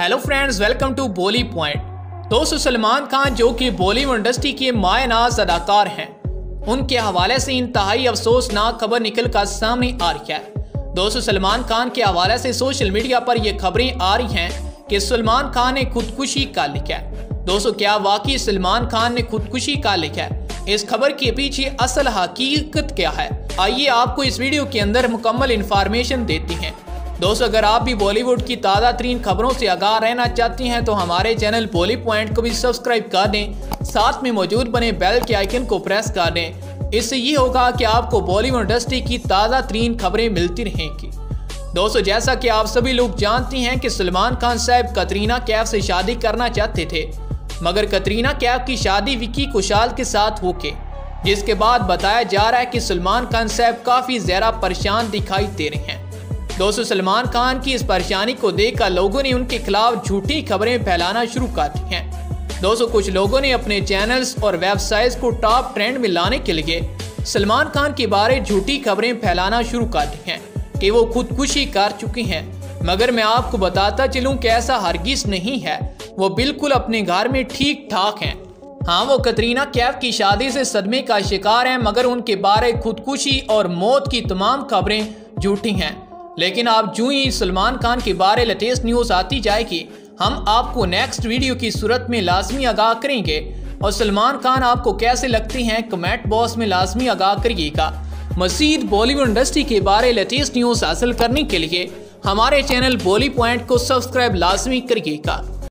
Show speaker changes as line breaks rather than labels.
Hello friends welcome to Bolly point दोस्तों, सलमान खान, जो कि बॉलीवुड इंडस्ट्री के मायनाज अदाकार हैं, उनके हवाले से इंतहाई अफसोसनाक खबर निकल कर सामने आ रही है। दोस्तों, सलमान खान के हवाले से सोशल मीडिया पर यह खबरें आ रही हैं कि सलमान खान ने खुदकुशी का लिखा है। दोस्तों, क्या वाकई सलमान खान ने खुदकुशी का लिखा है? इस खबर के पीछे असल हकीकत क्या है? आइए आपको इस वीडियो के अंदर मुकम्मल इन्फॉर्मेशन देती हैं। दोस्तों, अगर आप भी बॉलीवुड की ताज़ा तरीन खबरों से आगाह रहना चाहती हैं तो हमारे चैनल बॉली पॉइंट को भी सब्सक्राइब कर दें। साथ में मौजूद बने बेल के आइकन को प्रेस कर दें। इससे ये होगा कि आपको बॉलीवुड इंडस्ट्री की ताज़ा तरीन खबरें मिलती रहेंगी। दोस्तों, जैसा कि आप सभी लोग जानती हैं कि सलमान खान साहब कतरीना कैफ से शादी करना चाहते थे, मगर कतरीना कैफ की शादी विकी कुशाल के साथ होके, जिसके बाद बताया जा रहा है कि सलमान खान साहब काफ़ी ज़्यादा परेशान दिखाई दे रहे हैं। दोस्तों सलमान खान की इस परेशानी को देखकर लोगों ने उनके खिलाफ झूठी खबरें फैलाना शुरू कर दी हैं। दोस्तों, कुछ लोगों ने अपने चैनल्स और वेबसाइट्स को टॉप ट्रेंड में लाने के लिए सलमान खान के बारे झूठी खबरें फैलाना शुरू कर दी हैं कि वो खुदकुशी कर चुके हैं। मगर मैं आपको बताता चलूँ कि ऐसा हरगिज नहीं है। वो बिल्कुल अपने घर में ठीक ठाक हैं। हाँ वो कतरीना कैफ की शादी से सदमे का शिकार हैं, मगर उनके बारे खुदकुशी और मौत की तमाम खबरें झूठी हैं। लेकिन आप जू ही सलमान खान के बारे लेटेस्ट न्यूज़ आती जाएगी, हम आपको नेक्स्ट वीडियो की सूरत में लाजमी आगाह करेंगे। और सलमान खान आपको कैसे लगते हैं कमेंट बॉक्स में लाजमी आगाह करिएगा। मजीद बॉलीवुड इंडस्ट्री के बारे लेटेस्ट न्यूज़ हासिल करने के लिए हमारे चैनल बॉली पॉइंट को सब्सक्राइब लाजमी करिएगा।